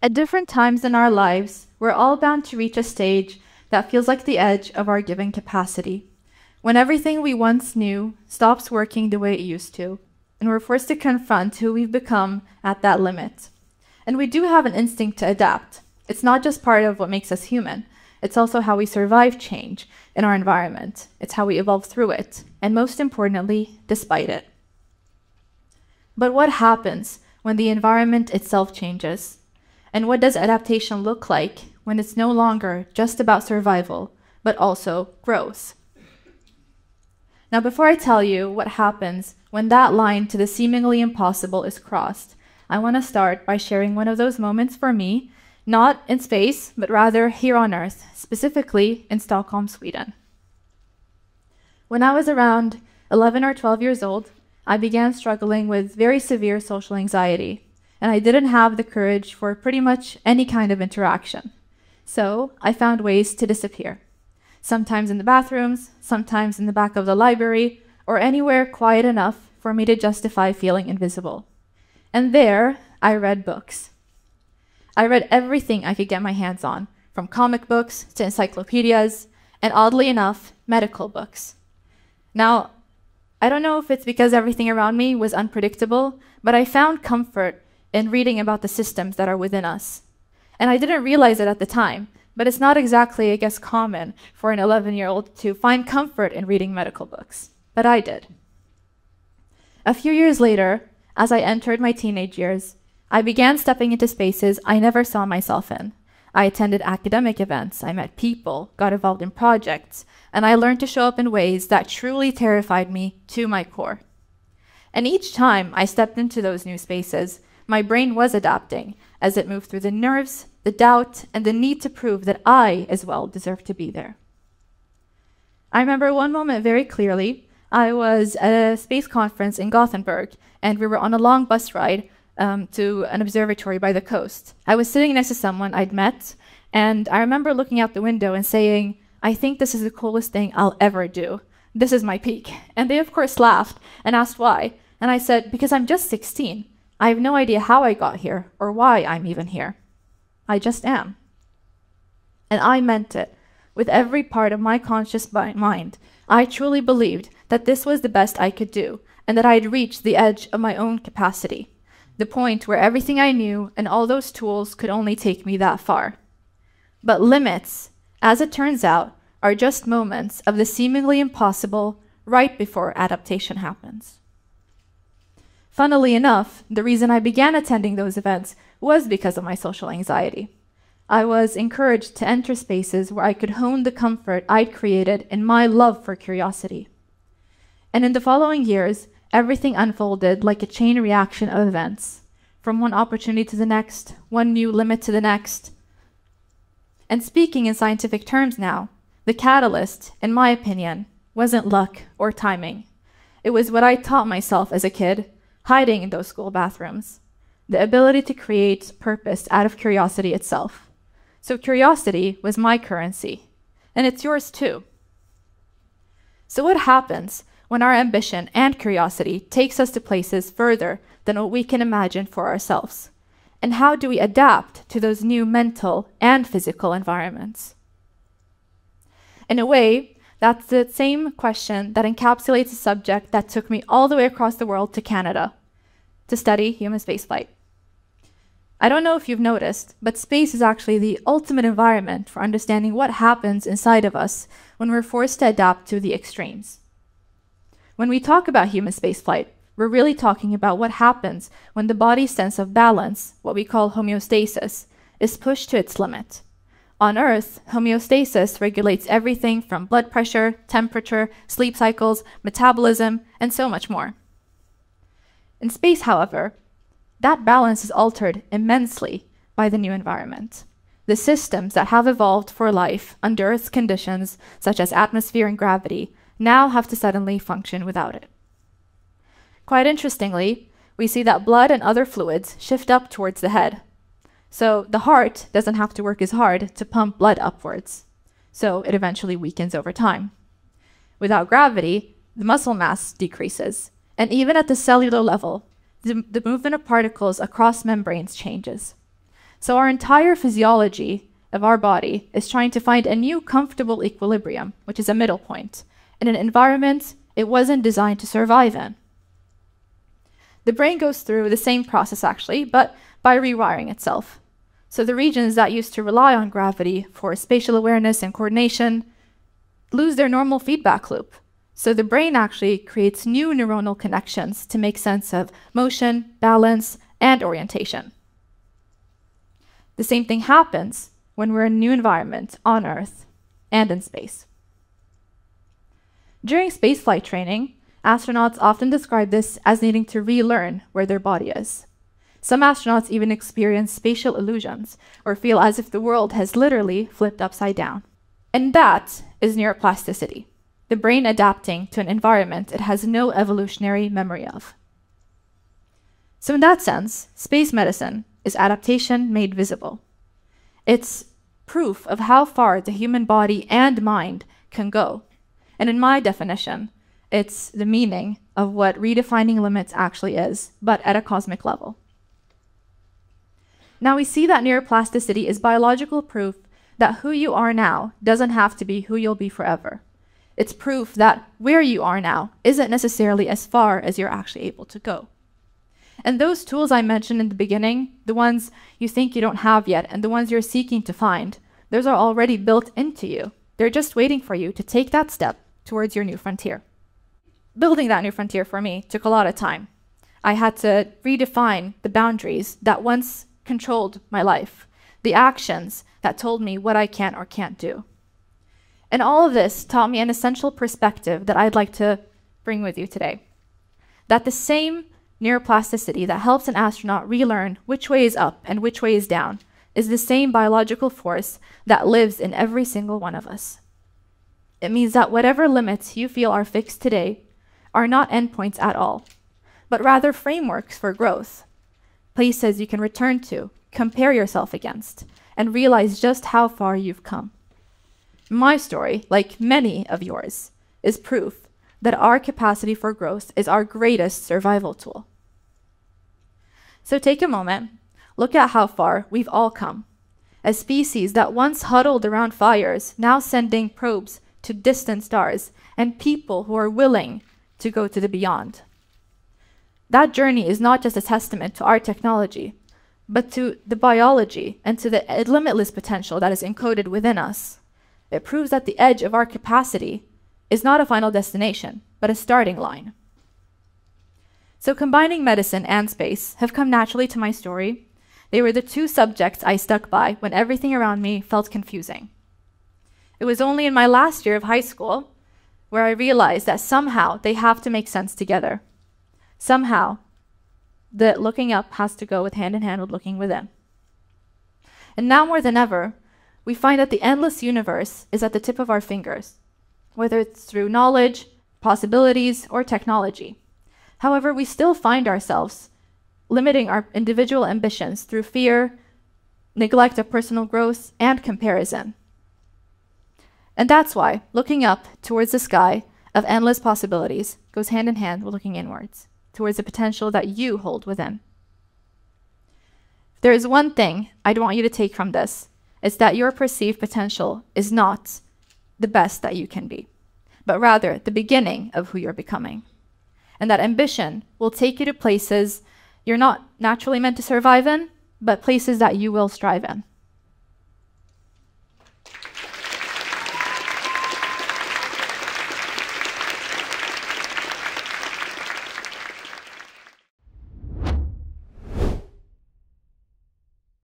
At different times in our lives, we're all bound to reach a stage that feels like the edge of our given capacity, when everything we once knew stops working the way it used to, and we're forced to confront who we've become at that limit. And we do have an instinct to adapt. It's not just part of what makes us human, it's also how we survive change in our environment. It's how we evolve through it, and most importantly, despite it. But what happens when the environment itself changes? And what does adaptation look like when it's no longer just about survival, but also growth? Now, before I tell you what happens when that line to the seemingly impossible is crossed, I want to start by sharing one of those moments for me, not in space, but rather here on Earth, specifically in Stockholm, Sweden. When I was around 11 or 12 years old, I began struggling with very severe social anxiety and I didn't have the courage for pretty much any kind of interaction. So I found ways to disappear. Sometimes in the bathrooms, sometimes in the back of the library, or anywhere quiet enough for me to justify feeling invisible. And there, I read books. I read everything I could get my hands on, from comic books to encyclopedias, and oddly enough, medical books. Now, I don't know if it's because everything around me was unpredictable, but I found comfort in reading about the systems that are within us. And I didn't realize it at the time, but it's not exactly, I guess, common for an 11 year old to find comfort in reading medical books. But I did. A few years later, as I entered my teenage years, I began stepping into spaces I never saw myself in. I attended academic events, I met people, got involved in projects, and I learned to show up in ways that truly terrified me to my core. And each time I stepped into those new spaces, my brain was adapting as it moved through the nerves, the doubt, and the need to prove that I as well deserved to be there. I remember one moment very clearly. I was at a space conference in Gothenburg, and we were on a long bus ride um, to an observatory by the coast. I was sitting next to someone I'd met, and I remember looking out the window and saying, I think this is the coolest thing I'll ever do. This is my peak. And they, of course, laughed and asked why. And I said, Because I'm just 16. I have no idea how I got here or why I'm even here. I just am. And I meant it. With every part of my conscious mind, I truly believed that this was the best I could do and that I had reached the edge of my own capacity, the point where everything I knew and all those tools could only take me that far. But limits, as it turns out, are just moments of the seemingly impossible right before adaptation happens. Funnily enough, the reason I began attending those events was because of my social anxiety. I was encouraged to enter spaces where I could hone the comfort I'd created in my love for curiosity. And in the following years, everything unfolded like a chain reaction of events, from one opportunity to the next, one new limit to the next. And speaking in scientific terms now, the catalyst, in my opinion, wasn't luck or timing. It was what I taught myself as a kid hiding in those school bathrooms, the ability to create purpose out of curiosity itself. So curiosity was my currency, and it's yours too. So what happens when our ambition and curiosity takes us to places further than what we can imagine for ourselves? And how do we adapt to those new mental and physical environments? In a way, that's the same question that encapsulates a subject that took me all the way across the world to Canada to study human spaceflight. I don't know if you've noticed, but space is actually the ultimate environment for understanding what happens inside of us when we're forced to adapt to the extremes. When we talk about human spaceflight, we're really talking about what happens when the body's sense of balance, what we call homeostasis, is pushed to its limit. On Earth, homeostasis regulates everything from blood pressure, temperature, sleep cycles, metabolism, and so much more. In space, however, that balance is altered immensely by the new environment. The systems that have evolved for life under Earth's conditions, such as atmosphere and gravity, now have to suddenly function without it. Quite interestingly, we see that blood and other fluids shift up towards the head. So the heart doesn't have to work as hard to pump blood upwards. So it eventually weakens over time. Without gravity, the muscle mass decreases, and even at the cellular level, the, the movement of particles across membranes changes. So our entire physiology of our body is trying to find a new comfortable equilibrium, which is a middle point, in an environment it wasn't designed to survive in. The brain goes through the same process actually, but by rewiring itself. So the regions that used to rely on gravity for spatial awareness and coordination lose their normal feedback loop. So the brain actually creates new neuronal connections to make sense of motion, balance, and orientation. The same thing happens when we're in a new environment on Earth and in space. During spaceflight training, astronauts often describe this as needing to relearn where their body is. Some astronauts even experience spatial illusions or feel as if the world has literally flipped upside down. And that is neuroplasticity, the brain adapting to an environment it has no evolutionary memory of. So, in that sense, space medicine is adaptation made visible. It's proof of how far the human body and mind can go. And in my definition, it's the meaning of what redefining limits actually is, but at a cosmic level. Now we see that neuroplasticity is biological proof that who you are now doesn't have to be who you'll be forever. It's proof that where you are now isn't necessarily as far as you're actually able to go. And those tools I mentioned in the beginning, the ones you think you don't have yet and the ones you're seeking to find, those are already built into you. They're just waiting for you to take that step towards your new frontier. Building that new frontier for me took a lot of time. I had to redefine the boundaries that once controlled my life, the actions that told me what I can or can't do. And all of this taught me an essential perspective that I'd like to bring with you today. That the same neuroplasticity that helps an astronaut relearn which way is up and which way is down is the same biological force that lives in every single one of us. It means that whatever limits you feel are fixed today are not endpoints at all, but rather frameworks for growth places you can return to, compare yourself against, and realize just how far you've come. My story, like many of yours, is proof that our capacity for growth is our greatest survival tool. So take a moment, look at how far we've all come. As species that once huddled around fires, now sending probes to distant stars, and people who are willing to go to the beyond. That journey is not just a testament to our technology, but to the biology and to the limitless potential that is encoded within us. It proves that the edge of our capacity is not a final destination, but a starting line. So, combining medicine and space have come naturally to my story. They were the two subjects I stuck by when everything around me felt confusing. It was only in my last year of high school where I realized that somehow they have to make sense together. Somehow, the looking up has to go with hand in hand with looking within. And now more than ever, we find that the endless universe is at the tip of our fingers, whether it's through knowledge, possibilities, or technology. However, we still find ourselves limiting our individual ambitions through fear, neglect of personal growth, and comparison. And that's why looking up towards the sky of endless possibilities goes hand in hand with looking inwards, towards the potential that you hold within. There is one thing I'd want you to take from this it's that your perceived potential is not the best that you can be, but rather the beginning of who you're becoming. And that ambition will take you to places you're not naturally meant to survive in, but places that you will strive in.